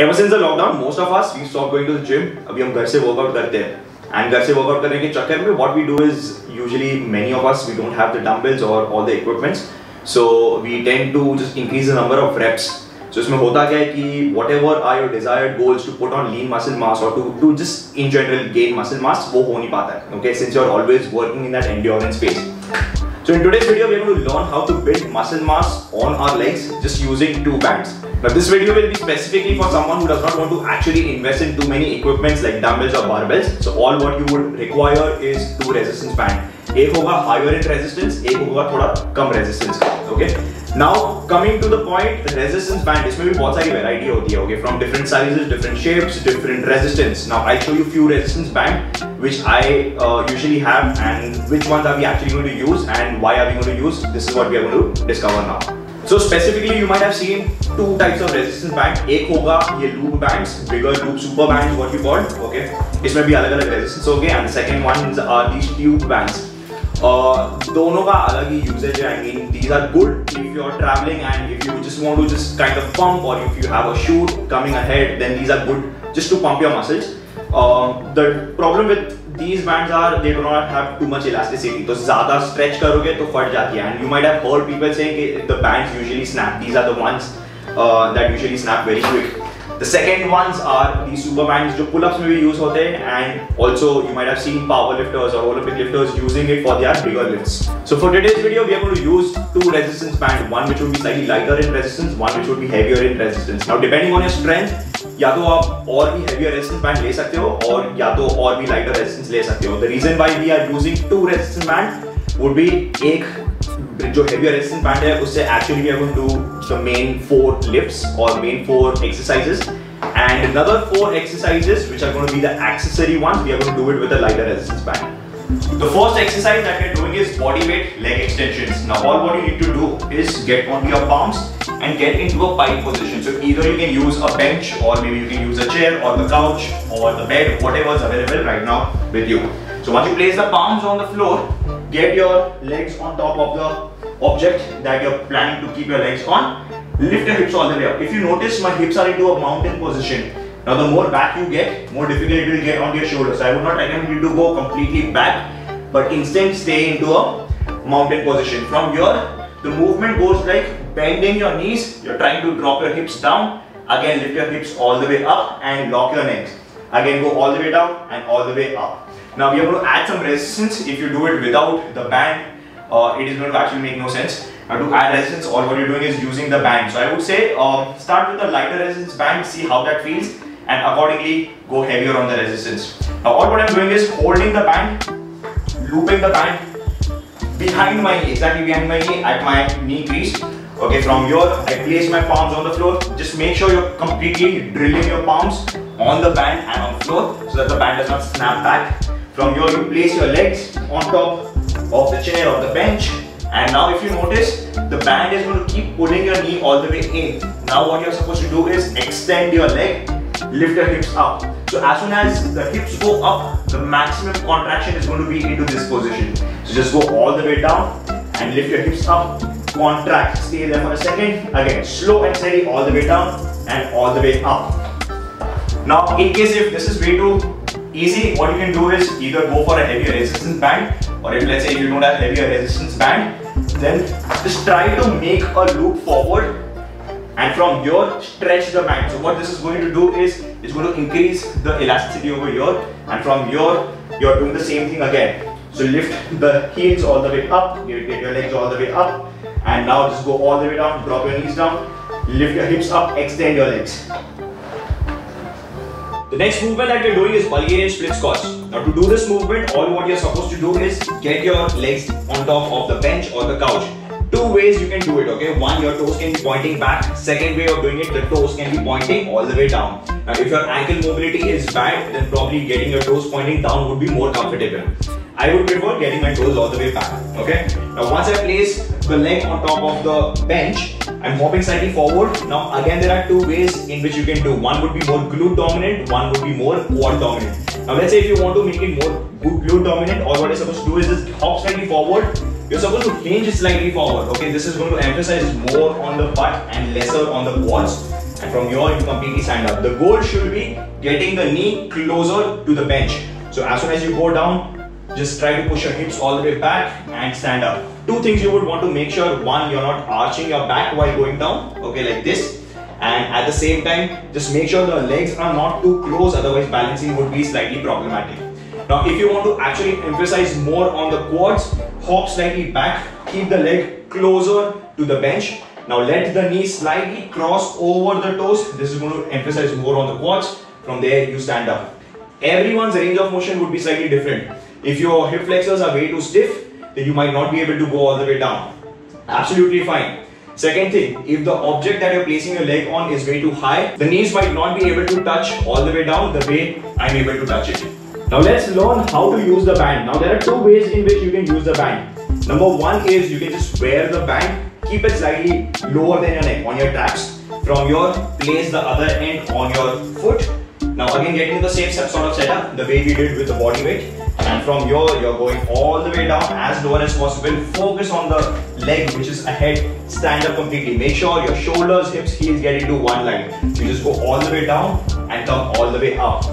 Ever since the lockdown most of us we stop going to the gym अभी हम घर से workout करते हैं. एंड घर से वर्कआउट करने के चक्कर में what we do is usually many of us we don't have the dumbbells और all the equipments so we tend to just increase the number of reps so इसमें होता क्या है कि whatever are your desired goals to put on lean muscle mass और to to just in general gain muscle mass वो हो नहीं पाता है. Okay since you are always working in that space So in today's video, we are going to learn how to build muscle mass on our legs just using two bands. Now this video will be specifically for someone who does not want to actually invest in too many equipments like dumbbells or barbells. So all what you would require is two resistance band. एक होगा higher in resistance, एक होगा थोड़ा कम resistance का. Okay. Now coming to the point, resistance band इसमें भी बहुत सारी variety होती है. Okay, from different sizes, different shapes, different resistance. Now I'll show you few resistance band which I uh, usually have and which ones are we actually going to use and why are we going to use. This is what we are going to discover now. So specifically you might have seen two types of resistance band. एक होगा ये loop bands, bigger loop super bands what we call. Okay, इसमें भी अलग अलग resistance होंगे and the second ones are these tube bands. दोनों का अलग ही यूजेज है I mean these are good if you are travelling and if you just want to just kind of pump और if you have a shoot coming ahead then these are good just to pump your muscles the problem with these bands are they do not have too much elasticity तो ज़्यादा stretch करोगे तो फट जाती है। And you might have heard people saying कि the bands usually snap these are the ones that usually snap very quick The second ones are these super bands जो pull-ups में भी use होते हैं and also you might have seen power lifters or Olympic lifters using it for their bigger lifts. So for today's video we are going to use two resistance band, one which would be slightly lighter in resistance, one which would be heavier in resistance. Now depending on your strength, या तो आप और भी heavier resistance band ले सकते हो और या तो और भी lighter resistance ले सकते हो. The reason why we are using two resistance band would be एक जो heavier resistance band है उससे actually we are going to do the main four lifts or main four exercises and another four exercises which are going to be the accessory ones we are going to do it with a lighter resistance band. The first exercise that we're doing is body weight leg extensions. Now all what you need to do is get onto your palms and get into a pike position. So either you can use a bench or maybe you can use a chair or the couch or the bed, whatever is available right now with you. So once you place the palms on the floor, get your legs on top of the object that you're planning to keep your legs on. Lift your hips all the way up. If you notice, my hips are into a mountain position. Now, the more back you get, more difficult it will get onto your shoulders. I would not recommend you to go completely back, but instead stay into a mountain position. From here, the movement goes like bending your knees. You're trying to drop your hips down. Again, lift your hips all the way up and lock your necks. Again, go all the way down and all the way up. Now, we are going to add some resistance. If you do it without the band, uh, it is going to actually make no sense. Now to add resistance, all what you're doing is using the band. So I would say um, start with a lighter resistance band, see how that feels and accordingly go heavier on the resistance. Now all what I'm doing is holding the band, looping the band behind my knee, exactly behind my knee at my knee crease. Okay, from here I place my palms on the floor. Just make sure you're completely drilling your palms on the band and on the floor so that the band does not snap back. From here you place your legs on top of the chair or the bench. And now if you notice the band is going to keep pulling your knee all the way in. Now what you're supposed to do is extend your leg lift your hips up. So as soon as the hips go up the maximum contraction is going to be into this position. So just go all the way down and lift your hips up contract stay there for a second. Again slow and steady all the way down and all the way up. Now in case if this is way too easy what you can do is either go for a heavier resistance band or if let's say you don't have heavier resistance band then just try to make a loop forward and from here stretch the band. So what this is going to do is it's going to increase the elasticity over here. And from here you're doing the same thing again. So lift the heels all the way up get your legs all the way up. And now just go all the way down drop your knees down lift your hips up extend your legs. The next movement that we're doing is Bulgarian split squats. Now to do this movement, all what you're supposed to do is get your legs on top of the bench or the couch. Two ways you can do it, okay? One, your toes can be pointing back. Second way of doing it, the toes can be pointing all the way down. Now if your ankle mobility is bad, then probably getting your toes pointing down would be more comfortable. I would prefer getting my toes all the way back, okay? Now once I place the leg on top of the bench, I'm hopping slightly forward. Now again there are two ways in which you can do. One would be more glute dominant, one would be more quad dominant. Now let's say if you want to make it more glute dominant, all what you're supposed to do is just hop slightly forward. You're supposed to hinge slightly forward. Okay, this is going to emphasize more on the butt and lesser on the quads. and from here you completely stand up. The goal should be getting the knee closer to the bench. So as soon as you go down, just try to push your hips all the way back and stand up. Two things you would want to make sure. One, you're not arching your back while going down, okay, like this. And at the same time, just make sure the legs are not too close, otherwise balancing would be slightly problematic. Now, if you want to actually emphasize more on the quads, hop slightly back, keep the leg closer to the bench. Now let the knee slightly cross over the toes. This is going to emphasize more on the quads. From there, you stand up. Everyone's range of motion would be slightly different. If your hip flexors are way too stiff, then you might not be able to go all the way down. Absolutely fine. Second thing, if the object that you're placing your leg on is way too high, the knees might not be able to touch all the way down the way I'm able to touch it. Now let's learn how to use the band. Now there are two ways in which you can use the band. Number one is you can just wear the band, keep it slightly lower than your neck on your traps. From your place the other end on your foot. Now again getting the same sort of setup, the way we did with the body weight. From here, you're going all the way down as low as possible. Focus on the leg which is ahead. Stand up completely. Make sure your shoulders, hips, heels get into one line. You just go all the way down and come all the way up.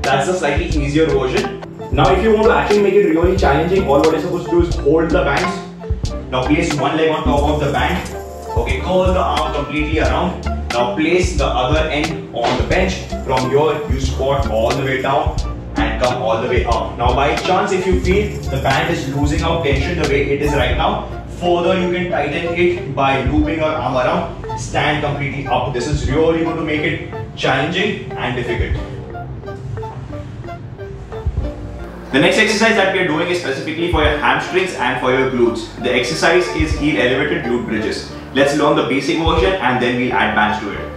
That's the slightly easier version. Now if you want to actually make it really challenging, all what you're supposed to do is hold the bands. Now place one leg on top of the band. Okay, curl the arm completely around. Now place the other end on the bench. From here, you squat all the way down come all the way up. Now by chance if you feel the band is losing out tension the way it is right now, further you can tighten it by looping your arm around, stand completely up. This is really going to make it challenging and difficult. The next exercise that we are doing is specifically for your hamstrings and for your glutes. The exercise is heel elevated glute bridges. Let's learn the basic version and then we'll add bands to it.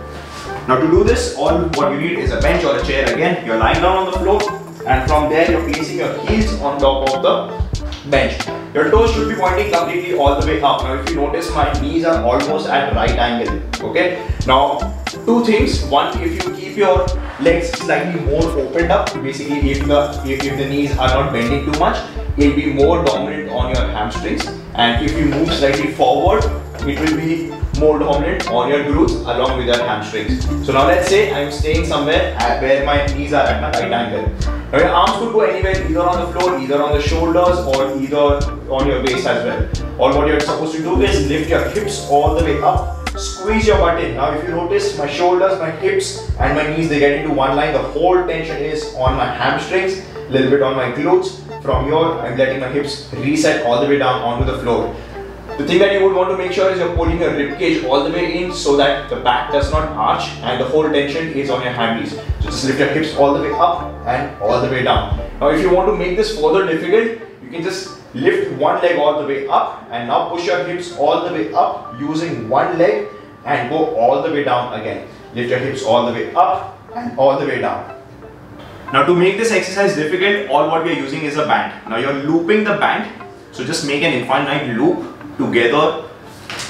Now to do this, all what you need is a bench or a chair again. You're lying down on the floor and from there you're placing your heels on top of the bench. Your toes should be pointing completely all the way up. Now if you notice my knees are almost at right angle. Okay. Now two things. One, if you keep your legs slightly more opened up, basically if the if, if the knees are not bending too much, it'll be more dominant on your hamstrings. And if you move slightly forward, it will be more dominant on your glutes along with your hamstrings. So now let's say I'm staying somewhere where my knees are at my right angle. Now your arms could go anywhere, either on the floor, either on the shoulders, or either on your waist as well. All what you're supposed to do is lift your hips all the way up, squeeze your butt in. Now if you notice, my shoulders, my hips, and my knees, they get into one line. The whole tension is on my hamstrings, a little bit on my glutes. From here, I'm letting my hips reset all the way down onto the floor. The thing that you would want to make sure is you're pulling your rib cage all the way in so that the back does not arch and the whole tension is on your hamstrings. So just lift your hips all the way up and all the way down. Now if you want to make this further difficult, you can just lift one leg all the way up and now push your hips all the way up using one leg and go all the way down again. Lift your hips all the way up and all the way down. Now to make this exercise difficult, all what we are using is a band. Now you're looping the band. So just make an infinite loop together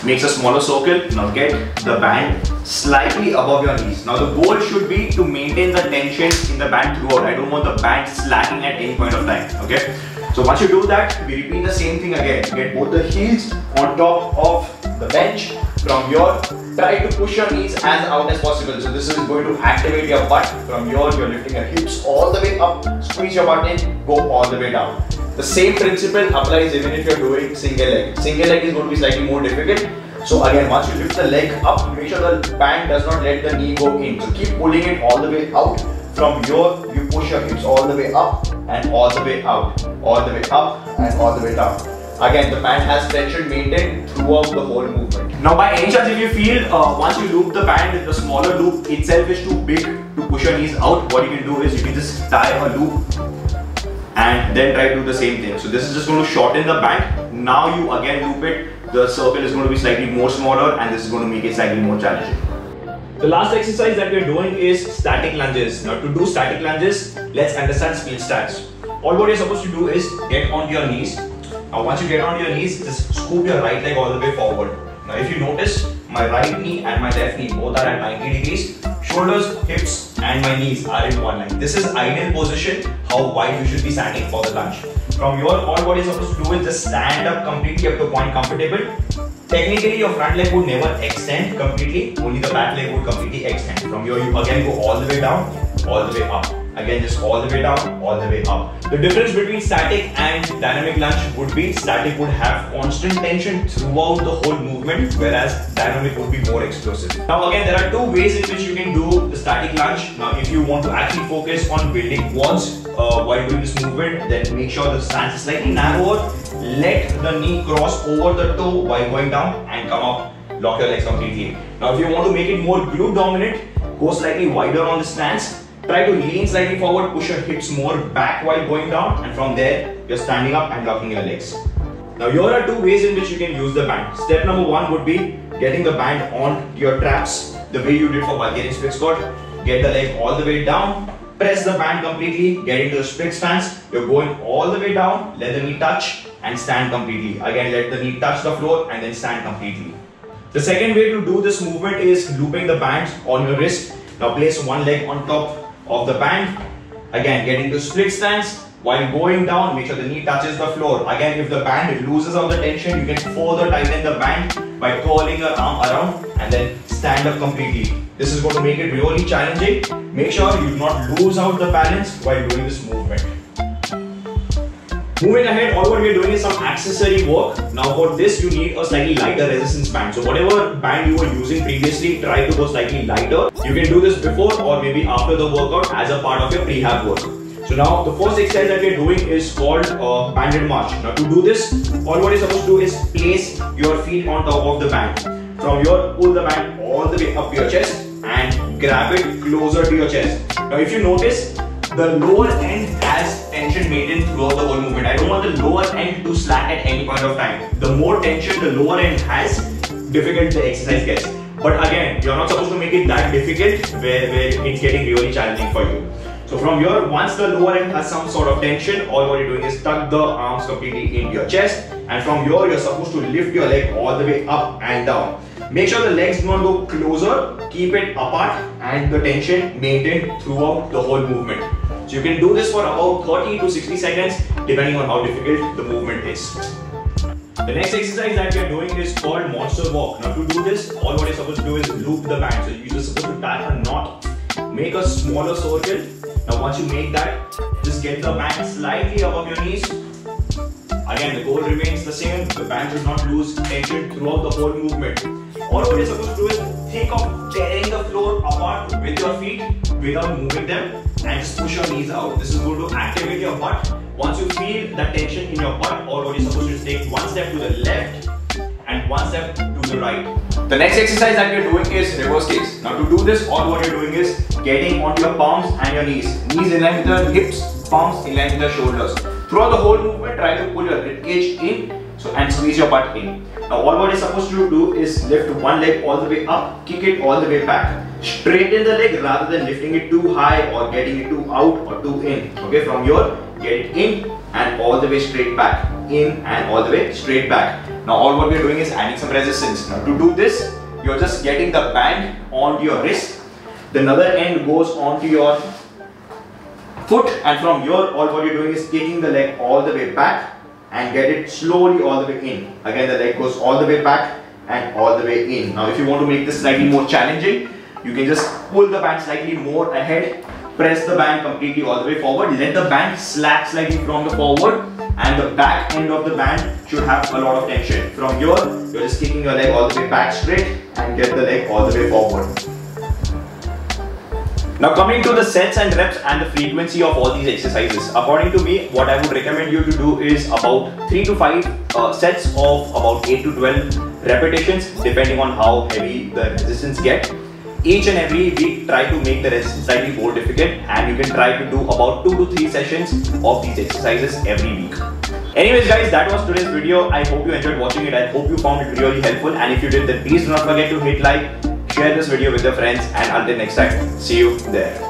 makes a smaller circle. Now get the band slightly above your knees. Now the goal should be to maintain the tension in the band throughout. I don't want the band slacking at any point of time. Okay. So once you do that, we repeat the same thing again. Get both the heels on top of the bench. From here, try to push your knees as out as possible. So this is going to activate your butt. From your, you're lifting your hips all the way up. Squeeze your butt in. Go all the way down. The same principle applies even if you're doing single leg. Single leg is going to be slightly more difficult. So again, once you lift the leg up, make sure the band does not let the knee go in. So keep pulling it all the way out. From here, you push your hips all the way up and all the way out. All the way up and all the way down. Again, the band has tension maintained throughout the whole movement. Now by any chance, if you feel uh, once you loop the band, the smaller loop itself is too big to push your knees out, what you can do is you can just tie a loop and then try to do the same thing. So this is just going to shorten the band. Now you again loop it, the circle is going to be slightly more smaller and this is going to make it slightly more challenging. The last exercise that we're doing is static lunges. Now to do static lunges, let's understand split stance. All what you're supposed to do is get on your knees. Now once you get on your knees, just scoop your right leg all the way forward. Now if you notice, my right knee and my left knee both are at 90 degrees. Shoulders, hips and my knees are in one line. This is ideal position, how wide you should be standing for the lunge. From your all what you're supposed to do is just stand up completely up to point comfortable. technically your front leg would never extend completely, only the back leg would completely extend. From here you again go all the way down, all the way up. Again just all the way down, all the way up. The difference between static and dynamic lunge would be static would have constant tension throughout the whole movement whereas dynamic would be more explosive. Now again there are two ways in which you can do the static lunge. Now if you want to actually focus on building quads uh, while doing this movement then make sure the stance is slightly narrower. Let the knee cross over the toe while going down and come up lock your legs completely. Now if you want to make it more glute dominant, go slightly wider on the stance Try to lean slightly forward, push your hips more back while going down and from there you're standing up and locking your legs. Now here are two ways in which you can use the band. Step number one would be getting the band on your traps the way you did for Bulgarian split squat. Get the leg all the way down, press the band completely, get into the split stance. You're going all the way down, let the knee touch and stand completely. Again, let the knee touch the floor and then stand completely. The second way to do this movement is looping the band on your wrist. Now place one leg on top of the band. Again, get into split stance. While going down, make sure the knee touches the floor. Again, if the band loses out the tension, you can further tighten the band by curling your arm around and then stand up completely. This is going to make it really challenging. Make sure you do not lose out the balance while doing this movement. Moving ahead, all what we are doing is some accessory work. Now for this, you need a slightly lighter resistance band. So whatever band you were using previously, try to go slightly lighter. You can do this before or maybe after the workout as a part of your prehab work. So now the first exercise that we are doing is called uh, banded march. Now to do this, all what you're supposed to do is place your feet on top of the band. From here, pull the band all the way up your chest and grab it closer to your chest. Now if you notice, the lower end tension maintained throughout the whole movement. I don't want the lower end to slack at any point of time. The more tension the lower end has, difficult the exercise gets. But again, you're not supposed to make it that difficult where, where it's getting really challenging for you. So from here, once the lower end has some sort of tension, all what you're doing is tuck the arms completely into your chest. And from here, you're supposed to lift your leg all the way up and down. Make sure the legs do not go closer, keep it apart and the tension maintained throughout the whole movement. So you can do this for about 30 to 60 seconds depending on how difficult the movement is. The next exercise that we are doing is called monster walk. Now to do this, all what you're supposed to do is loop the band. So you're supposed to tie a knot, make a smaller circle. Now once you make that, just get the band slightly above your knees. Again, the goal remains the same. The band should not lose tension throughout the whole movement. All what you're supposed to do is think of tearing the floor apart with your feet without moving them and just push your knees out. This is going to activate your butt. Once you feel that tension in your butt, what you're supposed to take one step to the left and one step to the right. The next exercise that we're doing is reverse case. Now to do this, all what you're doing is getting onto your palms and your knees. Knees in line with the hips, palms in line with the shoulders. Throughout the whole movement, try to pull your rib in so and squeeze your butt in. Now all what you're supposed to do is lift one leg all the way up, kick it all the way back. Straighten the leg rather than lifting it too high or getting it too out or too in. Okay, from here, get it in and all the way straight back. In and all the way straight back. Now all what we're doing is adding some resistance. Now to do this, you're just getting the band onto your wrist. The other end goes onto your foot and from here all what you're doing is kicking the leg all the way back and get it slowly all the way in. Again, the leg goes all the way back and all the way in. Now, if you want to make this slightly more challenging, you can just pull the band slightly more ahead, press the band completely all the way forward, let the band slack slightly from the forward and the back end of the band should have a lot of tension. From here, you're just kicking your leg all the way back straight and get the leg all the way forward. Now coming to the sets and reps and the frequency of all these exercises. According to me, what I would recommend you to do is about 3 to 5 uh, sets of about 8 to 12 repetitions depending on how heavy the resistance get. Each and every week try to make the resistance slightly more difficult and you can try to do about 2 to 3 sessions of these exercises every week. Anyways guys, that was today's video. I hope you enjoyed watching it. I hope you found it really helpful and if you did then please do not forget to hit like, share this video with your friends and until next time, see you there.